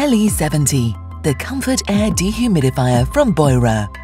LE70, the Comfort Air Dehumidifier from Boira.